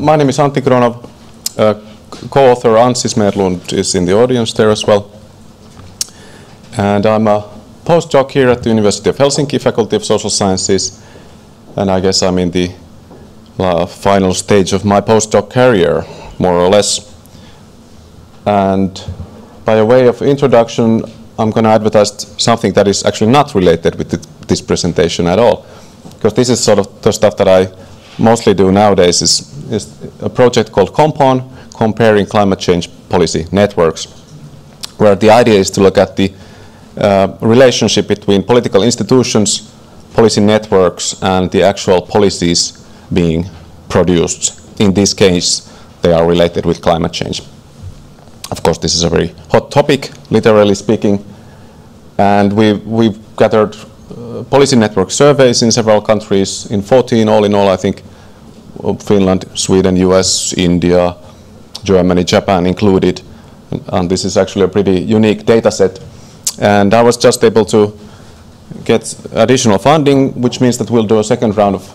my name is Antti Gronow. Uh, co-author Anssi Smedlund is in the audience there as well. And I'm a postdoc here at the University of Helsinki Faculty of Social Sciences. And I guess I'm in the uh, final stage of my postdoc career, more or less. And by way of introduction, I'm going to advertise something that is actually not related with the, this presentation at all. Because this is sort of the stuff that I mostly do nowadays is, is a project called COMPON, Comparing Climate Change Policy Networks, where the idea is to look at the uh, relationship between political institutions, policy networks, and the actual policies being produced. In this case, they are related with climate change. Of course, this is a very hot topic, literally speaking, and we've, we've gathered uh, policy network surveys in several countries, in 14 all in all, I think, Finland, Sweden, US, India, Germany, Japan included. And this is actually a pretty unique data set. And I was just able to get additional funding, which means that we'll do a second round of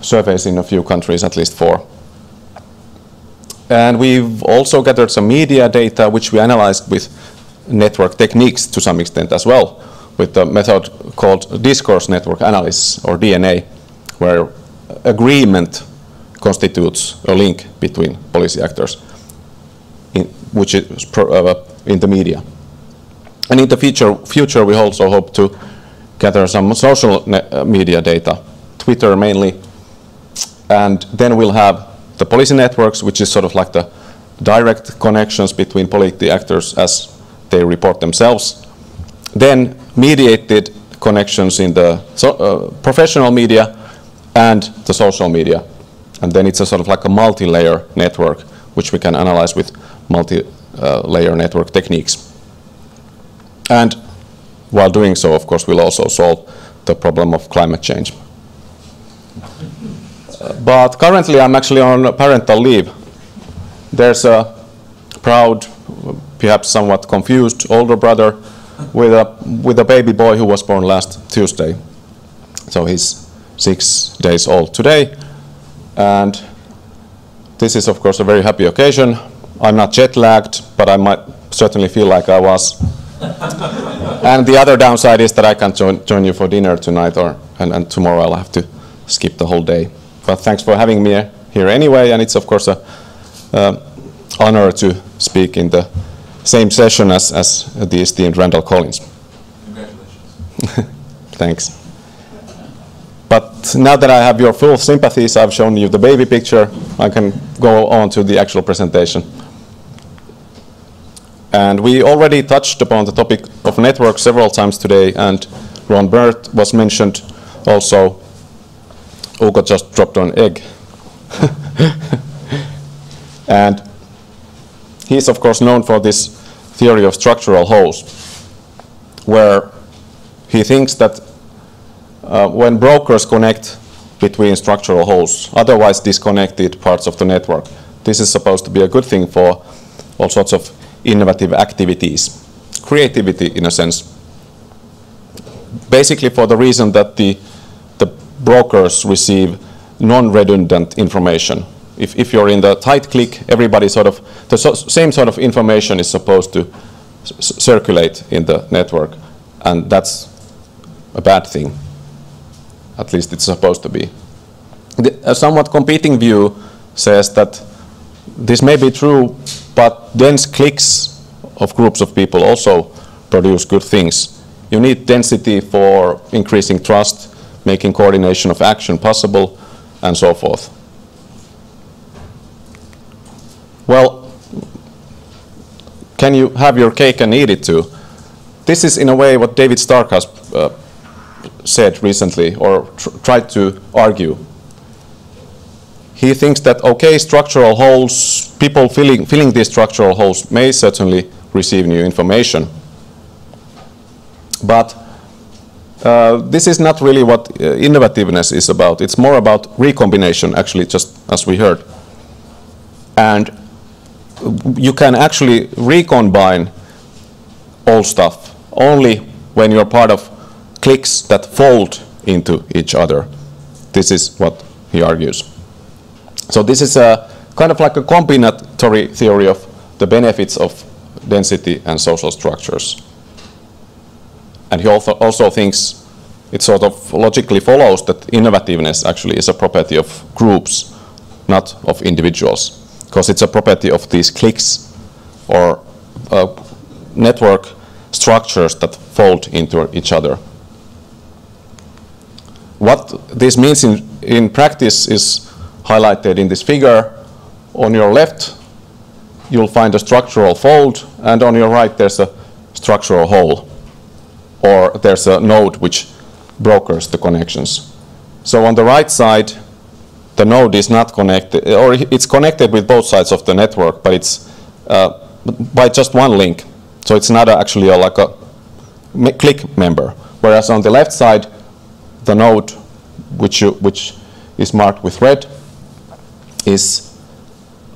surveys in a few countries, at least four. And we've also gathered some media data, which we analyzed with network techniques to some extent as well, with a method called discourse network analysis, or DNA, where agreement constitutes a link between policy actors, in, which is pro, uh, in the media. And in the future, future, we also hope to gather some social uh, media data, Twitter mainly, and then we'll have the policy networks, which is sort of like the direct connections between policy actors as they report themselves. Then mediated connections in the so, uh, professional media and the social media. And then it's a sort of like a multi-layer network, which we can analyze with multi-layer network techniques. And while doing so, of course, we'll also solve the problem of climate change. Uh, but currently, I'm actually on parental leave. There's a proud, perhaps somewhat confused older brother with a, with a baby boy who was born last Tuesday. So he's six days old today. And this is, of course, a very happy occasion. I'm not jet lagged, but I might certainly feel like I was. and the other downside is that I can't join, join you for dinner tonight, or and, and, tomorrow I'll have to skip the whole day. But thanks for having me here anyway, and it's of course a uh, honor to speak in the same session as, as the esteemed Randall Collins. Congratulations. thanks. But now that I have your full sympathies, I've shown you the baby picture, I can go on to the actual presentation. And we already touched upon the topic of networks several times today, and Ron Burt was mentioned also. Ugo just dropped an egg. and he's, of course, known for this theory of structural holes, where he thinks that uh, when brokers connect between structural holes, otherwise disconnected parts of the network. This is supposed to be a good thing for all sorts of innovative activities, creativity in a sense. Basically for the reason that the, the brokers receive non-redundant information. If, if you're in the tight clique, everybody sort of, the so, same sort of information is supposed to circulate in the network, and that's a bad thing. At least it's supposed to be. The, a somewhat competing view says that this may be true, but dense cliques of groups of people also produce good things. You need density for increasing trust, making coordination of action possible, and so forth. Well, can you have your cake and eat it too? This is in a way what David Stark has uh, said recently or tr tried to argue. He thinks that, okay, structural holes, people filling, filling these structural holes may certainly receive new information. But uh, this is not really what uh, innovativeness is about. It's more about recombination, actually, just as we heard. And you can actually recombine old stuff only when you're part of cliques that fold into each other. This is what he argues. So this is a kind of like a combinatory theory of the benefits of density and social structures. And he also, also thinks it sort of logically follows that innovativeness actually is a property of groups, not of individuals, because it's a property of these cliques or uh, network structures that fold into each other. What this means in, in practice is highlighted in this figure. On your left, you'll find a structural fold, and on your right, there's a structural hole, or there's a node which brokers the connections. So on the right side, the node is not connected, or it's connected with both sides of the network, but it's uh, by just one link. So it's not actually a, like a clique member. Whereas on the left side, the node, which, you, which is marked with red, is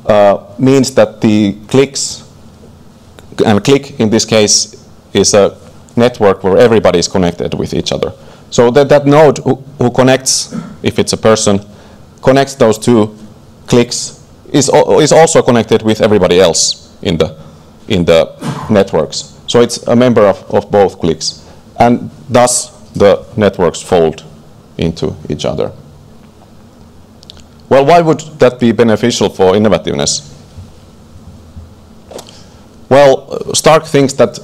uh, means that the cliques and clique in this case is a network where everybody is connected with each other. So that, that node who, who connects, if it's a person, connects those two cliques is, is also connected with everybody else in the, in the networks. So it's a member of, of both cliques. And thus the networks fold into each other. Well, why would that be beneficial for innovativeness? Well, Stark thinks that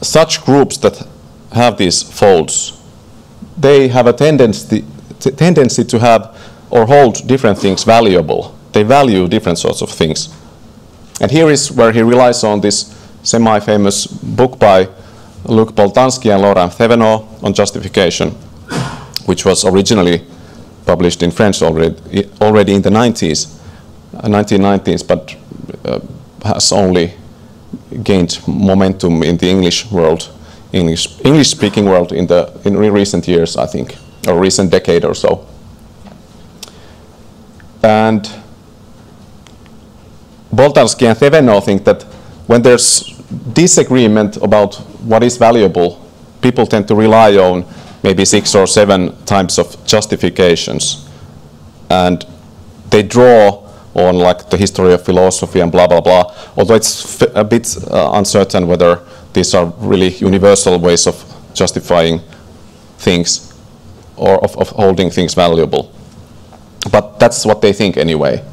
such groups that have these folds, they have a tendency, tendency to have or hold different things valuable. They value different sorts of things. And here is where he relies on this semi-famous book by Luc Boltanski and Laurent Thévenot on justification, which was originally published in French already, already in the 90s, 1990s, uh, but uh, has only gained momentum in the English world, English, English-speaking world in the in recent years, I think, or recent decade or so. And Boltanski and Thévenot think that when there's disagreement about what is valuable, people tend to rely on maybe six or seven types of justifications. And they draw on like the history of philosophy and blah, blah, blah. Although it's a bit uh, uncertain whether these are really universal ways of justifying things or of, of holding things valuable. But that's what they think anyway.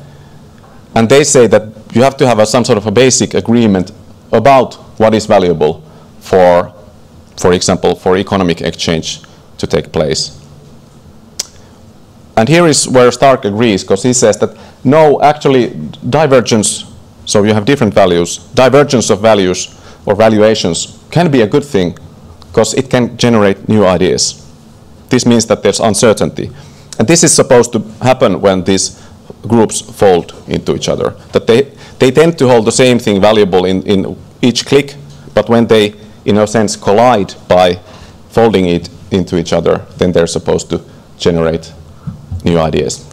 And they say that you have to have a, some sort of a basic agreement about what is valuable for, for example, for economic exchange to take place. And here is where Stark agrees, because he says that no, actually, divergence, so you have different values, divergence of values or valuations can be a good thing, because it can generate new ideas. This means that there's uncertainty. And this is supposed to happen when these groups fold into each other, that they, they tend to hold the same thing valuable in, in each clique, but when they, in a sense, collide by folding it into each other, then they're supposed to generate new ideas.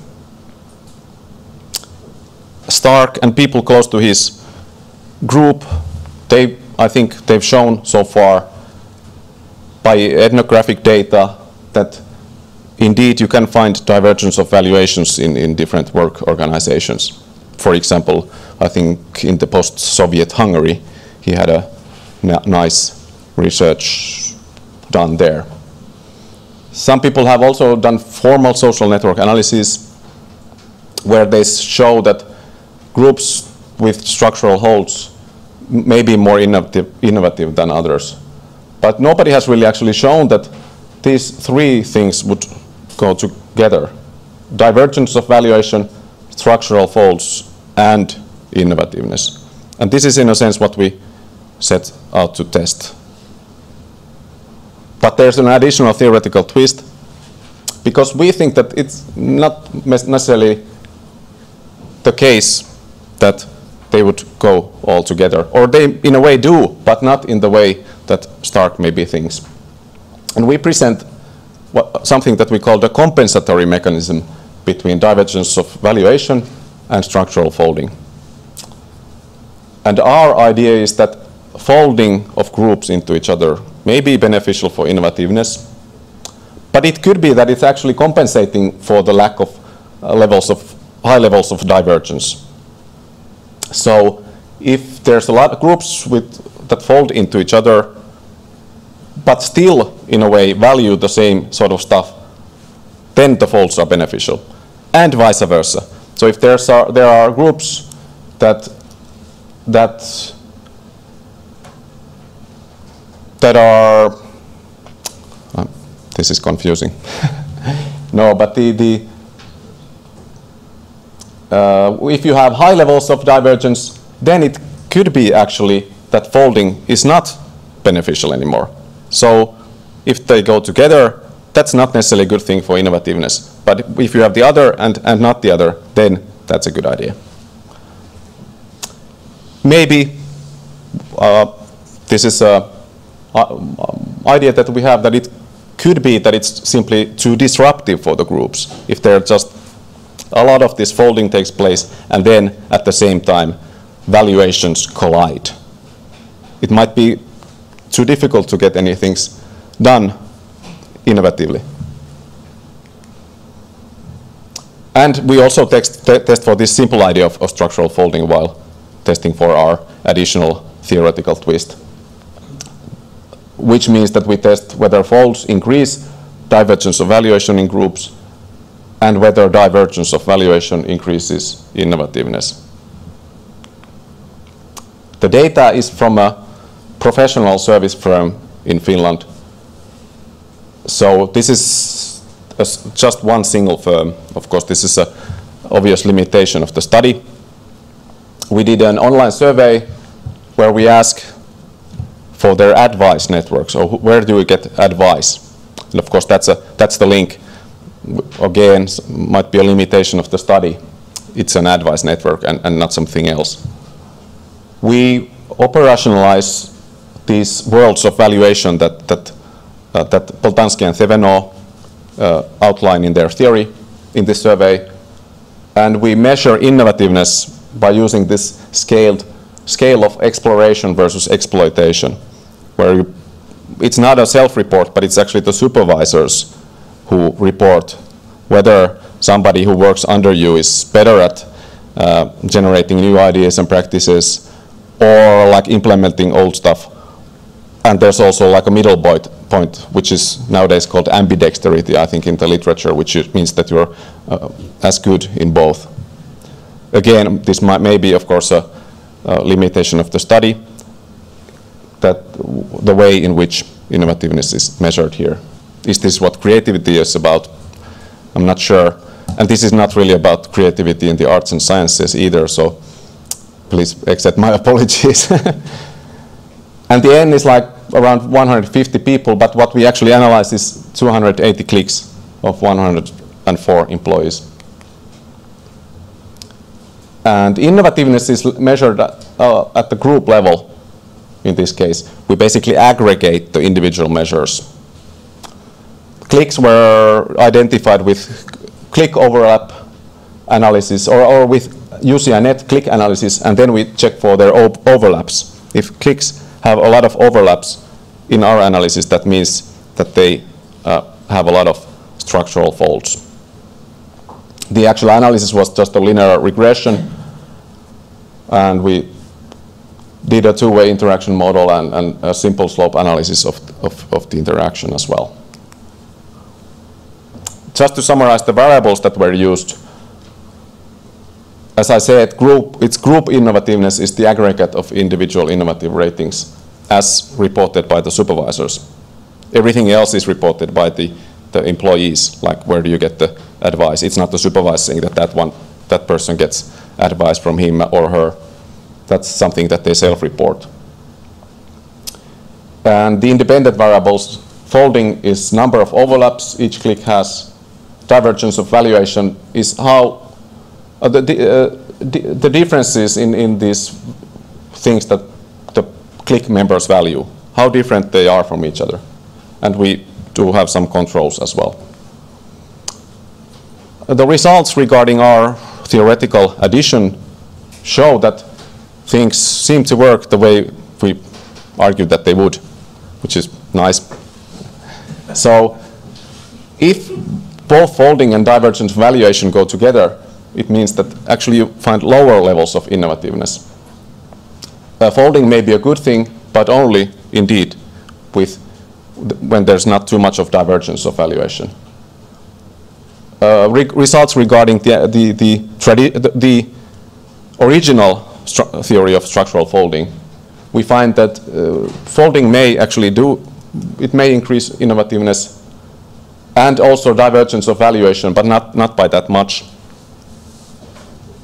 Stark and people close to his group, they, I think they've shown so far by ethnographic data that indeed you can find divergence of valuations in, in different work organizations. For example, I think in the post-Soviet Hungary, he had a nice research done there. Some people have also done formal social network analysis where they show that groups with structural holds may be more innovative, innovative than others. But nobody has really actually shown that these three things would go together. Divergence of valuation, structural folds, and innovativeness. And this is in a sense what we set out to test. But there's an additional theoretical twist because we think that it's not necessarily the case that they would go all together. Or they, in a way, do, but not in the way that Stark maybe thinks. And we present what, something that we call the compensatory mechanism between divergence of valuation and structural folding. And our idea is that folding of groups into each other may be beneficial for innovativeness, but it could be that it's actually compensating for the lack of uh, levels of high levels of divergence. So if there's a lot of groups with, that fold into each other, but still, in a way, value the same sort of stuff, then the folds are beneficial, and vice versa. So if there's a, there are groups that that that are uh, this is confusing. no, but the the uh, if you have high levels of divergence, then it could be actually that folding is not beneficial anymore. So if they go together, that's not necessarily a good thing for innovativeness. But if you have the other and, and not the other, then that's a good idea. Maybe uh, this is an Uh, um, idea that we have that it could be that it's simply too disruptive for the groups. If they're just a lot of this folding takes place and then at the same time valuations collide. It might be too difficult to get anything done innovatively. And we also test for this simple idea of, of structural folding while testing for our additional theoretical twist, which means that we test whether folds increase divergence of valuation in groups and whether divergence of valuation increases innovativeness. The data is from a professional service firm in Finland. So this is a, just one single firm. Of course, this is an obvious limitation of the study. We did an online survey where we ask for their advice network. So where do we get advice? And of course, that's, a, that's the link again, might be a limitation of the study. It's an advice network and, and not something else. We operationalize these worlds of valuation that, that, uh, that Boltanski and Thevenot uh, outline in their theory in this survey. And we measure innovativeness by using this scaled scale of exploration versus exploitation, where you, it's not a self-report, but it's actually the supervisors who report whether somebody who works under you is better at uh, generating new ideas and practices or like implementing old stuff. And there's also like a middle point, point which is nowadays called ambidexterity, I think, in the literature, which means that you're uh, as good in both. Again, this might, may be, of course, a, a limitation of the study, that the way in which innovativeness is measured here. Is this what creativity is about? I'm not sure. And this is not really about creativity in the arts and sciences either, so please accept my apologies. and the N is like around 150 people, but what we actually analyze is 280 cliques of 104 employees. And innovativeness is measured at, uh, at the group level in this case. We basically aggregate the individual measures cliques were identified with clique overlap analysis or, or with UCINet clique analysis, and then we check for their overlaps. If cliques have a lot of overlaps in our analysis, that means that they uh, have a lot of structural folds. The actual analysis was just a linear regression, and we did a two-way interaction model and, and, a simple slope analysis of, of, of the interaction as well just to summarize the variables that were used, as I said, group, its group innovativeness is the aggregate of individual innovative ratings as reported by the supervisors. Everything else is reported by the, the employees, like where do you get the advice. It's not the supervisor saying that that, one, that person gets advice from him or her. That's something that they self-report. And the independent variables, folding is number of overlaps each clique has, divergence of valuation is how uh, the, uh, the differences in, in these things that the clique members value, how different they are from each other. And we do have some controls as well. The results regarding our theoretical addition show that things seem to work the way we argued that they would, which is nice. So if both folding and divergent valuation go together, it means that actually you find lower levels of innovativeness. Uh, folding may be a good thing, but only indeed with when there's not too much of divergence of valuation. Uh, re results regarding the, the, the, the, the original theory of structural folding, we find that uh, folding may actually do, it may increase innovativeness and also divergence of valuation, but not, not by that much.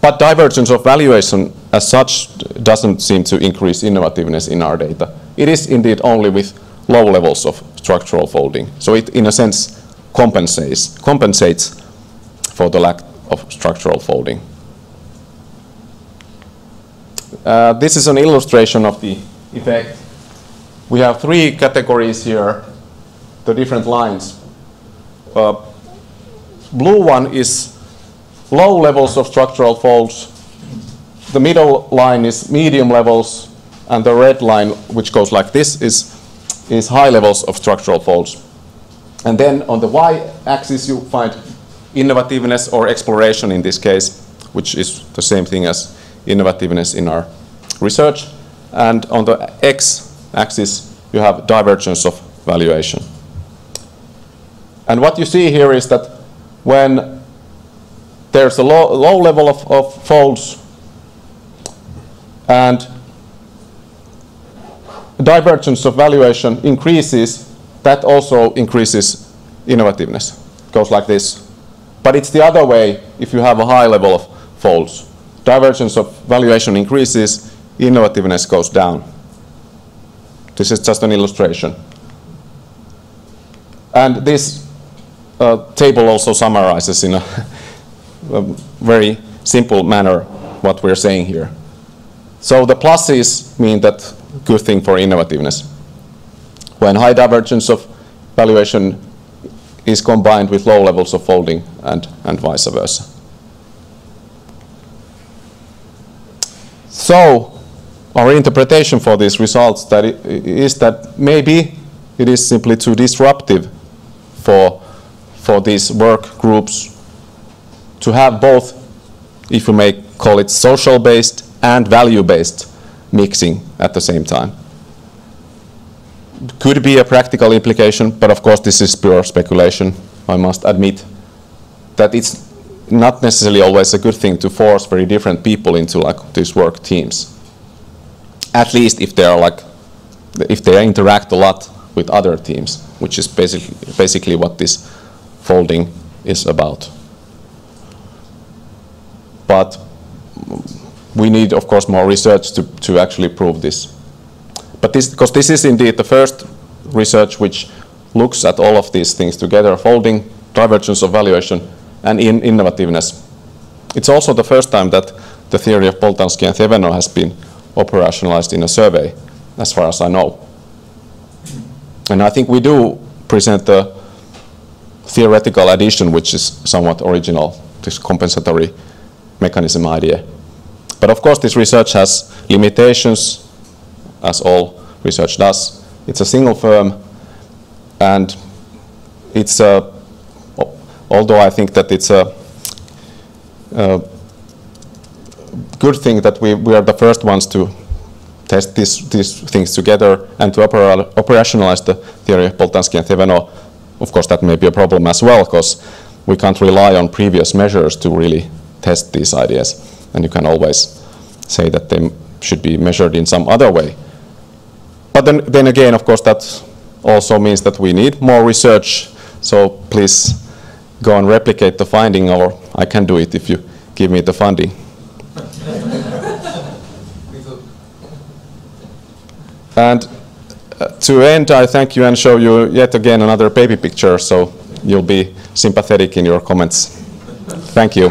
But divergence of valuation as such doesn't seem to increase innovativeness in our data. It is indeed only with low levels of structural folding. So it, in a sense, compensates, compensates for the lack of structural folding. Uh, this is an illustration of the effect. We have three categories here, the different lines. Uh, blue one is low levels of structural folds. The middle line is medium levels, and the red line, which goes like this, is, is high levels of structural folds. And then on the y-axis, you find innovativeness or exploration in this case, which is the same thing as innovativeness in our research. And on the x-axis, you have divergence of valuation. And what you see here is that when there's a low, low level of, of folds and divergence of valuation increases, that also increases innovativeness. It goes like this. But it's the other way if you have a high level of folds. Divergence of valuation increases, innovativeness goes down. This is just an illustration. And this uh, table also summarizes in a, a, very simple manner what we're saying here. So the pluses mean that good thing for innovativeness. When high divergence of valuation is combined with low levels of folding and, and vice versa. So our interpretation for these results that is that maybe it is simply too disruptive for for these work groups to have both, if you may call it social-based and value-based mixing at the same time. Could be a practical implication, but of course this is pure speculation, I must admit, that it's not necessarily always a good thing to force very different people into like these work teams. At least if they are like, if they interact a lot with other teams, which is basically, basically what this folding is about. But we need, of course, more research to, to actually prove this. But this, because this is indeed the first research which looks at all of these things together, folding, divergence of valuation, and in innovativeness. It's also the first time that the theory of Boltanski and Thevenot has been operationalized in a survey, as far as I know. And I think we do present the theoretical addition, which is somewhat original, this compensatory mechanism idea. But of course, this research has limitations, as all research does. It's a single firm, and it's a, although I think that it's a, a good thing that we, we are the first ones to test these, these things together and to operationalize the theory of Boltanski and Thevenot of course, that may be a problem as well, because we can't rely on previous measures to really test these ideas. And you can always say that they should be measured in some other way. But then, then again, of course, that also means that we need more research. So please go and replicate the finding, or I can do it if you give me the funding. and uh, to end, I thank you and show you yet again another baby picture, so you'll be sympathetic in your comments. Thank you.